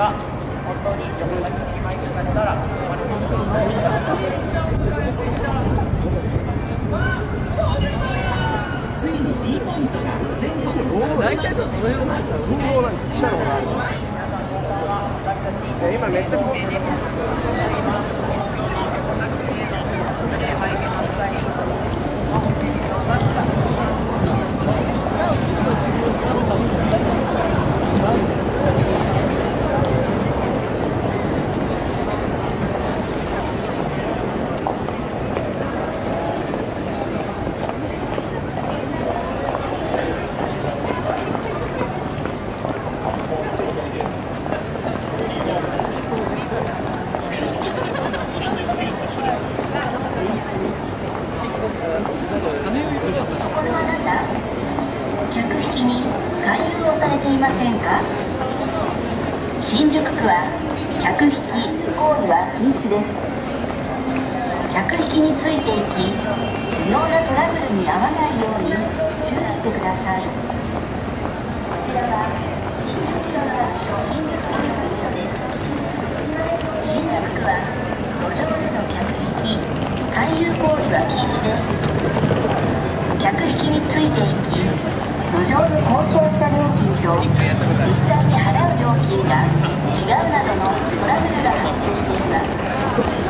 が本当に横立ちに参りましたらお待ちしておついに D ポイントが全国大今めっちゃそこのあなた客引きに勧誘をされていませんか？新宿区は客引き行為は禁止です。客引きについていき不要なトラブルに遭わないように注意してください。こちらは新宿警察署新宿警察署です。新宿区は路上での客引き勧誘行為は禁止です。客引きについていき路上で交渉した料金と実際に払う料金が違うなどのトラブルが発生しています。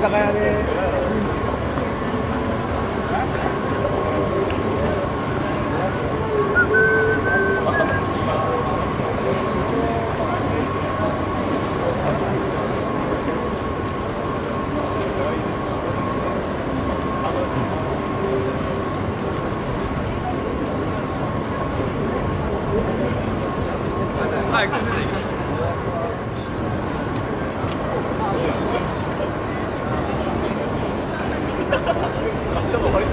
酒屋で。頭入って